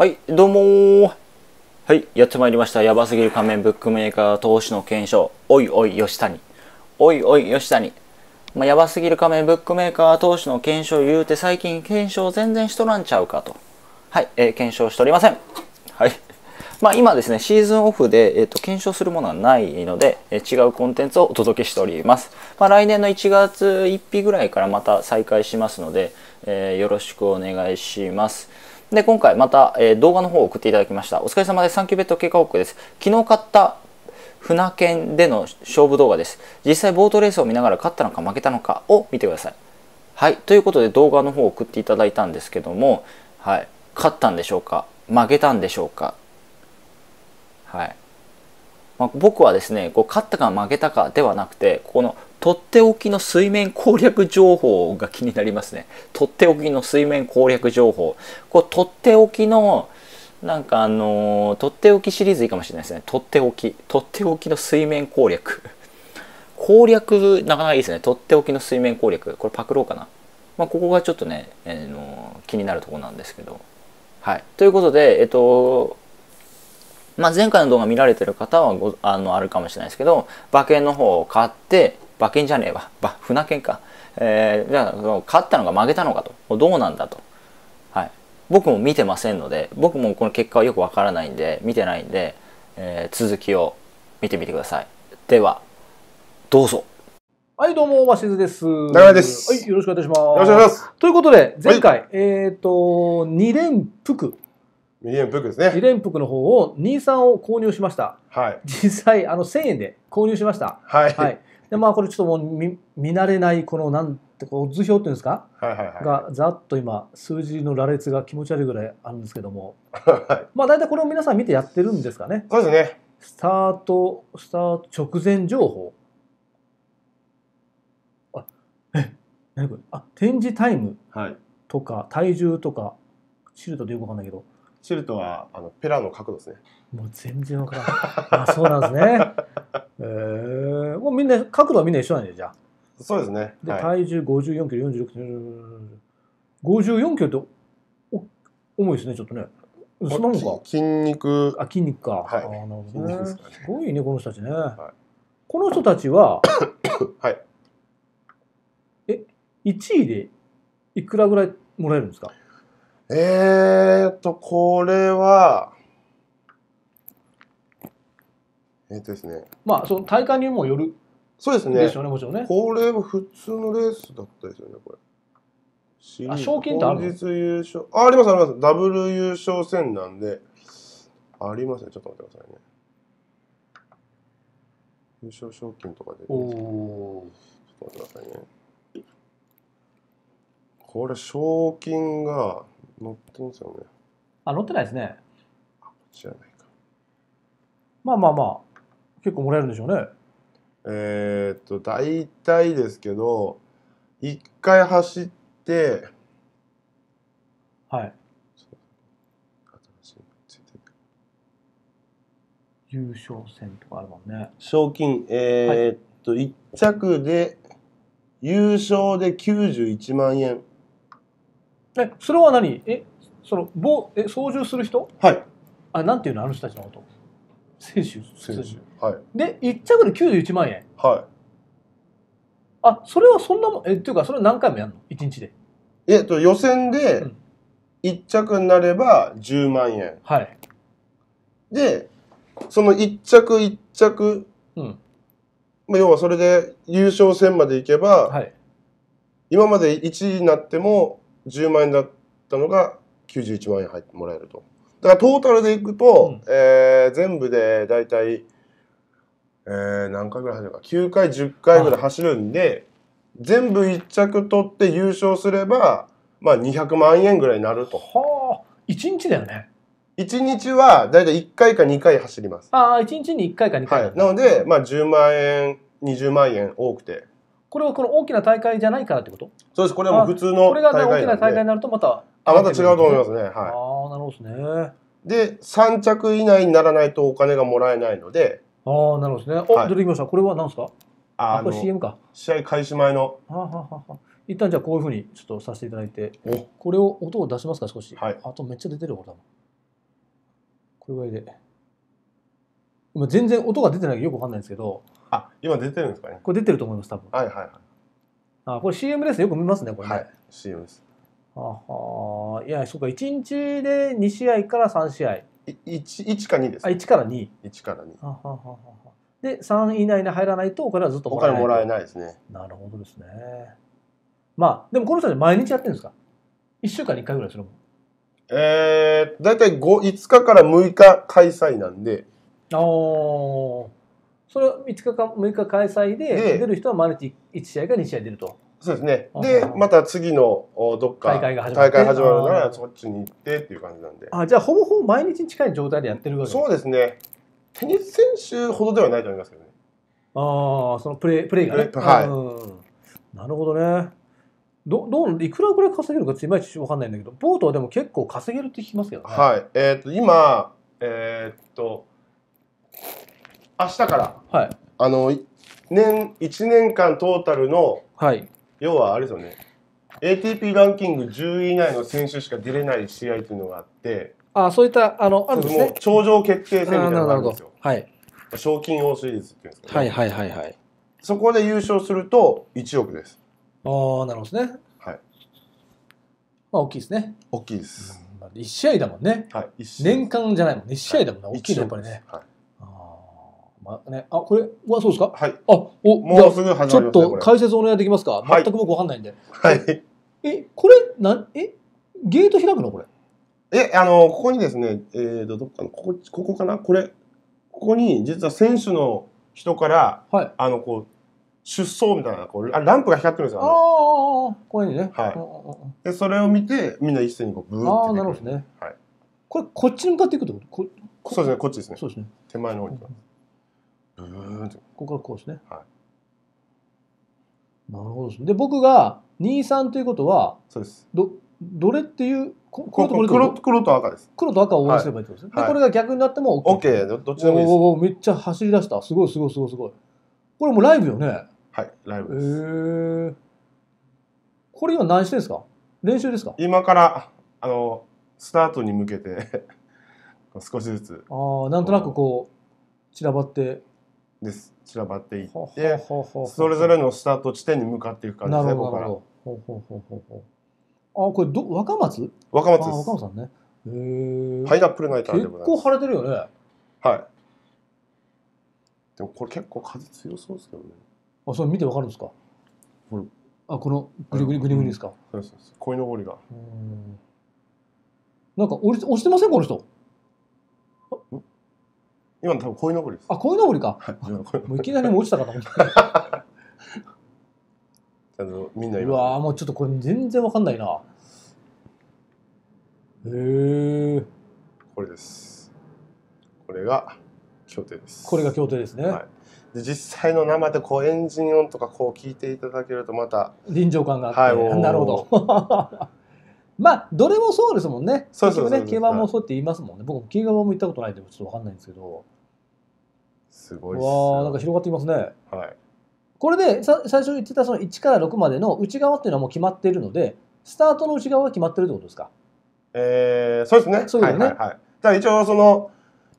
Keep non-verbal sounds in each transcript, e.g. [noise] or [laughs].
はい、どうもーはい、やってまいりました。やばすぎる仮面ブックメーカー投資の検証。おいおい、吉谷。おいおい、吉谷。まあ、やばすぎる仮面ブックメーカー投資の検証言うて最近検証全然しとらんちゃうかと。はい、えー検証しておりません。はい。まあ今ですね、シーズンオフで、えー、と検証するものはないので、えー違うコンテンツをお届けしております。まあ来年の1月1日ぐらいからまた再開しますので、えーよろしくお願いします。で、今回また、え動画の方を送っていただきました。お疲れ様です。サンキューベット経過報告です。昨日買った船券での勝負動画です。実際ボートレースを見ながら勝ったのか負けたのかを見てください。はい。ということで動画の方を送っていただいたんですけども、はい。勝ったんでしょうか？負けたんでしょうか？はい。まあ、僕はですね、こう勝ったか負けたかではなくて、ここのとっておきの水面攻略情報が気になりますね。とっておきの水面攻略情報。こうとっておきの、なんかあのーとっておきシリーズいいかもしれないですね。とっておき。とっておきの水面攻略。[laughs] 攻略、なかなかいいですね。とっておきの水面攻略。これパクろうかな。まあ、ここがちょっとね、えーの気になるとこなんですけど。はい。ということで、えっと、まあ、前回の動画見られてる方はごあのあるかもしれないですけど馬券の方を買って馬券じゃねえわ馬船券か、えーじゃあ勝ったのか負けたのかとどうなんだと、はい、僕も見てませんので僕もこの結果はよくわからないんで見てないんで、えー続きを見てみてくださいではどうぞはい、どうも、鷲津です。長山ですはい、よろしくお願いいたします。よろしくお願いします。ということで、前回、えっ、と、2連複、ミリオンブックです2ね。連複の方を、23を購入しました。はい。実際、あの、1000円で購入しました。はい。はい。で、まあ、これちょっともう見見慣れない、この、なんて、こう図表っていうんですか？はいはいはい。が、ざっと今、数字の羅列が気持ち悪いぐらいあるんですけども、はいまあ、大体これを皆さん見てやってるんですかね。そうですね。スタート、スタート直前情報。あ、え、何これ？あ、展示タイムはい。ととか、体重とか、シルトでよくわかんないけど、シルトはあのペラの角度ですね。もう全然わからない。あ、そうなんですね。えー、もうみんな、角度はみんな一緒なんで、じゃあ。そうですね。で、はい。体重54キロ、46キロ、54キロってお重いですね、ちょっとね。そんなもんか。き筋肉。あ、筋肉か。はいあーなるほ筋どねすかね。すごいね、この人たちね。いこの人たちは、[coughs] はい。え、1位でいくらぐらいもらえるんですか？えーっと、これは、えーっとですね。まあ、その大会にもよるそうですねでし。ょうね、もちろんね。これは普通のレースだったですよね、これ。あ賞金ってあるの？本日優勝。あ、ありますあります。ダブル優勝戦なんで、ありますね。ちょっと待ってくださいね。優勝賞金とかで、ちょおーっと待ってくださいね。これ、賞金が載ってますよね。あ、載ってないですね。知らないか。まあまあまあ、結構もらえるんでしょうね。えーっと、大体ですけど、一回走って、はい。優勝戦とかあるもんね。賞金、えーっと、1着で、優勝で91万円。え、それは何？え、その、棒、え、操縦する人？はい。あ、なんていうの？あの人たちのこと選手？選手。はい。で、1着で91万円。はあ、それはそんなもん、え、っていうか、それ何回もやるの ?1 日で。い。えっと、予選うでん、1着になれば10万円。はい。で、その1着1着、うん。まあ、要はそれで優勝戦まで行けば、はい。今まで1位になっても10万円だったのが91万円入ってもらえると。だからトータルでいくと、うんえー全部でだいたい、えー何回ぐらい走るか9回10回ぐらい走るんで全部1着取って優勝すれば、まあ、200万円ぐらいになると。はあ、1日だよね。1日はだいたい1回か2回走ります。ああ、1日に1回か2回は。ないなので、まあ、10万円20万円多くてこれはこの大きな大会じゃないからってこと？そうですこれはもう普通のこれが、ね、大きな大会にでなるとまた。あまた違うと思いますす。ね。あはあ、なるほどですね。い、で3着以内にならないとお金がもらえないのでああ、なるほどですね。お、はい出てきました。これは何ですか？ああこれ CM か。試合開始前のはあ、はあはあはあ、一旦じゃあこういうふうにちょっとさせていただいて、おこれを音を出しますか？少し。はいあとめっちゃ出てる俺多分。これぐらいで。今全然音が出てないよくわかんないんですけど、あ、今出てるんですかね。これ出てると思います、多分。はいはいはい。あ、これ CM ですね。よく見ますね、これね。はい。CM です。あはーいや、そうか、1日で2試合から3試合。い一一か二です、あ、1から2。1から2。はははで、3位以内に入らないと、お金はずっとおもらえない。金もらえないですね。なるほどですね。まあ、でもこの人たち毎日やってるんですか ?1 週間に1回ぐらいするもん。えー、だいたい5 5日から6日開催なんで、ああ。それは5日か6日開催で、で出る人は毎日1試合か2試合出ると。そうですね。あで、また次のおどっか大会が始まるならそっちに行ってっていう感じなんで。あ、じゃあほぼほぼ毎日に近い状態でやってるわけそうですね。テニス選手ほどではないと思いますけどね。ああ、そのプレイ、プレイがね。はいうんなるほどね。ど、どう、いくらぐらい稼げるかいまいちわかんないんだけど、ボートはでも結構稼げるって聞きますけどね。はい。えっ、と、今、えっ、と、明日から、はい。あの、い年、1年間トータルの、はい。要はあれですよね。ATP ランキング10位以内の選手しか出れない試合っていうのがあって、あそういった、あの、あるんですもうね。頂上決定戦みたいなのがあるんですよ。はい。賞金王シリーズっていうんですけど、はいはいはいはい。そこで優勝すると1億です。ああ、なるほどですね。はい。まあ、大きいですね。大きいです。1試合だもんね。はい。年間じゃないもんね。1試合だもんね。大きいね、やっぱりね。。はい。まあね、あ、これ、うわ、そうですか？はい。あ、お、もうすぐ始まりますね。ちょっと解説お願いできますか？はい全く僕わかんないんで。はい。え、これ、なん、え、ゲート開くのこれ？え、あの、ここにですね、えーと、どっかの、ここ、ここかな？これ、ここに、実は選手の人から、はい。あの、こう、出走みたいな、こう、あランプが光ってるんですよ。あああのー、これにね。はいで、それを見て、みんな一斉にこう、ブーああ、って出てくる。なるほどね。はい。これ、こっちに向かっていくってこと？ここそうですね、こっちですね。そうですね。手前の方に行きます。ブーンって。ここからこうですね。はなるほどですね。で、僕が2、3ということは、そうです。ど、どれっていう、こここれとこれと？黒黒と赤です。黒と赤を応援すればいいってことですね。はいで、これが逆になっても OK。OK、どどっちでもいいです。おーめっちゃ走り出した。すごいすごいすごいすごい。これもうライブよね？はい、ライへブです。ーこれ今何してるんですか？練習ですか？今から、あの、スタートに向けて、[laughs] 少しずつああ、なんとなくこう、散らばって。で。散らばっていっははて、ははそれぞれのスタート地点に向かっていく感じですね、ここから。ほ。うほうほうほう。あ、これど、若松若松です。若松さんね。へーパイナップルナイターでございます結。構晴れてるよね。はい。でもこれ結構風強そうですけどね。あ、それ見てわかるんですかこれあ、このグリグリグリグリですかうんそうですそうです。鯉のぼりが。うんなんか押してませんこの人。今の多分鯉のぼりです。あ、こういうのぼりか。はい。もういきなりもう落ちたかと思って。[laughs] あのみんないうわーもうちょっとこれ全然わかんないな。へえ。これです。これが協定です。これが協定ですね。はいで実際の生でこうエンジン音とかこう聞いていただけるとまた臨場感があって。はいなるほど。まあ、どれもそうですもんね。そうそうそうね、競馬もそうって言いますもんね。僕も競馬も行ったことないんで、ちょっとわかんないんですけど。すごいうっすよわーなんか広がってきますね。はい。これでさ最初言ってたその1から6までの内側っていうのはもう決まっているので、スタートの内側は決まってるってことですか？えー、そうですね。そうですよねはいはいはい。だから一応その、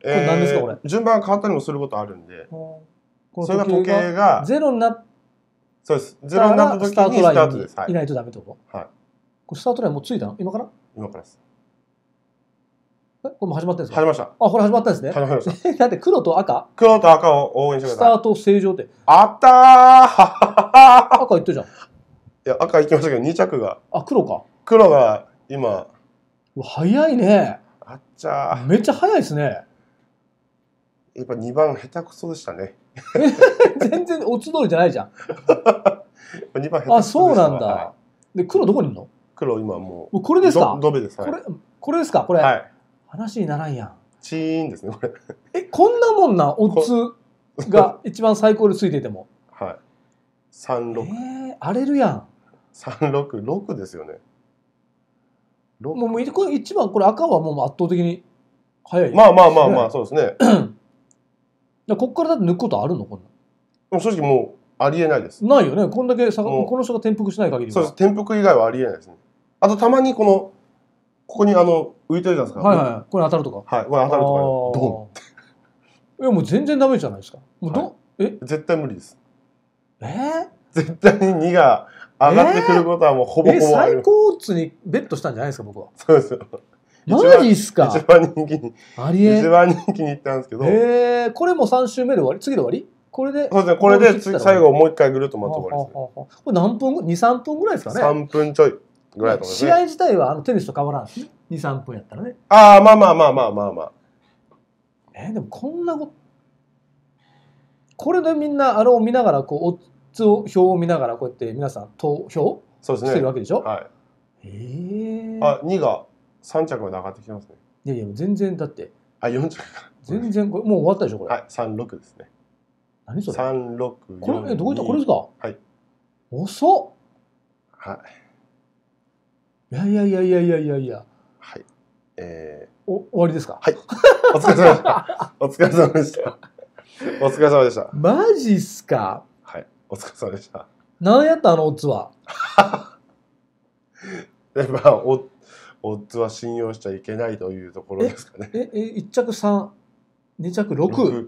えれ何ですかこれ？順番が変わったりもすることあるんで、このそれが時計が、ゼロになっそうです。ゼたロになった時らスターにスタトラインにートです。はいい。ないとダメってこと？はい。これスタートラインもうついたの？今から？今からです。えこれもう始まってるんですか？始まりました。あ、これ始まったんですね始。まりました。[laughs] だって黒と赤、黒と赤を応援してください。スタート正常って。あったー [laughs] 赤言ってるじゃん。いや、赤行きましたけど、2着が。あ、黒か。黒が今、早いね。あっちゃー。めっちゃ早いですね。やっぱ2番下手くそでしたね。[laughs] 全然おつどりじゃないじゃん。2番下手くそでしたあ、そうなんだ。はいで、黒どこにいるの？黒今もう。これですか？どドベです。はい。これ、これですか？これ、はい。話にならんやん。チーンですね、これ。え、こんなもんな、オッズが一番最高でついてても。はい。え36。ー、荒れるやん。36、6ですよね。6もうもうこれ一番、これ赤はもう圧倒的に早い。まあまあまあまあ、そうですね。[clears throat] あ、こっからだって抜くことあるの？こんでも正直もう、ありえないです。ないよね。こんだけこの人が転覆しない限りは。そうです。転覆以外はありえないですね。あと、たまにこの、ここにあの、浮いてるじゃないですか。はいはい。これ当たるとか。はい。これ当たるとか、ドン。いやもう全然ダメじゃないですか。もうど、はえ？ン。絶対無理です。え？絶対に2が上がってくることはもうほー、えぼほぼあり最高オッズにベットしたんじゃないですか僕は。そうですよ。マジっすか？一番人気に、ありえ一番人気に行ったんですけど、そうえー、これも3週目で終わり？次で終わり？これで。ですね、これで次最後もう一回ぐるっと回って終わりですね。これ何分 ?2、3分ぐらいですかね。3分ちょいぐらいだと思いますね。試合自体はあのテニスと変わらんし、2、3分やったらね。ああ、まあまあまあまあまあまあ。えーでもこんなこと、これでみんなあれを見ながら、こう、オッズを表を見ながら、こうやって皆さん投票そうですね。してるわけでしょ、はい。えー、あ、2が3着まで上がってきてますね。いやいや、全然だって、あ、4着か。全然これ、もう終わったでしょ、これ。はい、36ですね。何それ？36、これ、え、どこ行った？これですか？はい。遅っはい。いやいやいやいやいやいやいや。はい。えお終わりですか？ー、お疲れ様でした。お疲れ様でした。お疲れ様でした。マジっすか？はい。お疲れ様でした。何やったあのオッズは？で、まあ、お、オッズは信用しちゃいけないというところですかね。え、え、1着3、2着6、6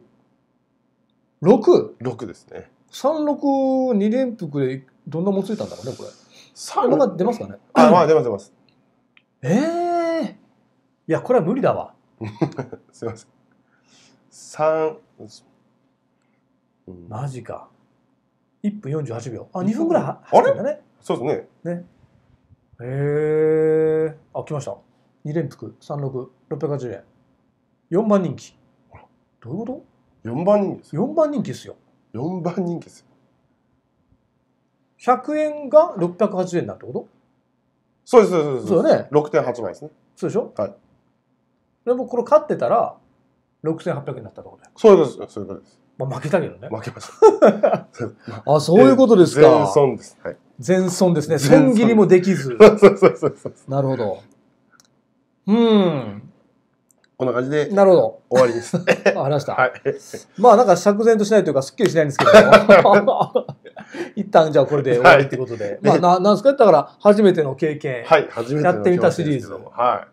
6、6ですね。3、6、2連複でどんなもんついたんだろうね、これ。三なんか出ますかね？あ、まあ出ます出ます。ええいや、これは無理だわ。[laughs] すいません。三。うんマジか。1分48秒。あ、2分ぐらい走ってんだね。そうですね。へえ。あ、来ました。2連複、36、680円。4番人気。どういうこ4番人気ですとよ。?4 番人気ですよ。4番人気ですよ。100円が680円なんてこと？そうです、そうです。そうだね。6.8倍ですね。そうでしょ？はい。でもこれ勝ってたら6800円になったってことだよ。そうです。そういうことです。まあ負けたけどね。負けました。[laughs] あ、そういうことです全か。損です。はい。全損ですね。全損損切りもできず。[laughs] そうそうそうそうそう。なるほど。うん。こんな感じでなるほど。終わりです。わかりました。はい。まあなんか釈然としないというか、すっきりしないんですけど、[laughs] [laughs] 一旦じゃあこれで終わりってことで。まあななんですか？だから初めての経験、はい。初めてのやってみたシリーズは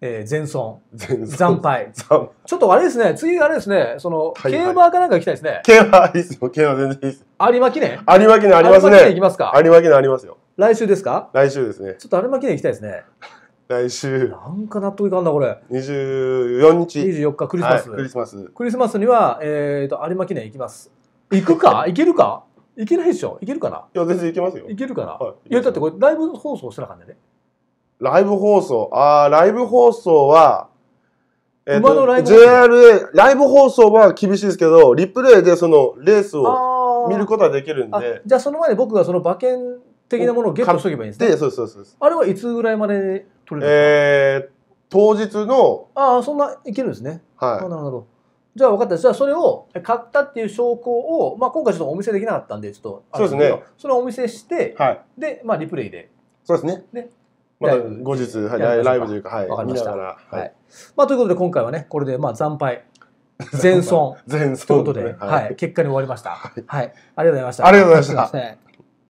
えー全損、惨。敗。惨ちょっとあれですね、次あれですね、その、はいはい競馬かなんか行きたいですね。競馬いいですよ。競馬全然いいです。有馬記念有馬記念あります有馬記念行きね。ますか？有馬記念ありますよ。来週ですか？来週ですね。ちょっと有馬記念行きたいですね。来週なんか納得いかんな、これ。24日。24日クリスマス。はい、クリスマス。クリスマスには、えーと、有馬記念行きます。行くか？[laughs] 行けるか？行けないでしょ？行けるかな？いや、全然いけますよ。行けるかな、はいいや、だってこれライブ放送してなあかんでね。ライブ放送？ああ、ライブ放送は、えっ馬のライブ JRA、ライブ放送は厳しいですけど、リプレイでそのレースを見ることはできるんあで、じゃあその前に僕がその馬券的なものをゲットしとけばいいんですね。で、そうそうそう。あれはいつぐらいまで取れるんですか、えー、当日の、ああ、そんないけるんですね。あはなるほど。じゃあ分かった。じゃあそれを買ったっていう証拠を、まあ今回ちょっとお見せできなかったんで、ちょっとそうですね。それをお見せしてい。、はい。で、まあリプレイで。そうですね。ねまた後日、はい、ライブというか、はい、わかりましたはい。はい。まあということで今回はね、これでまあ惨敗、全損。[laughs] 全ということで、はい、結果に終わりました。はい、ありがとうございました。ありがとうございました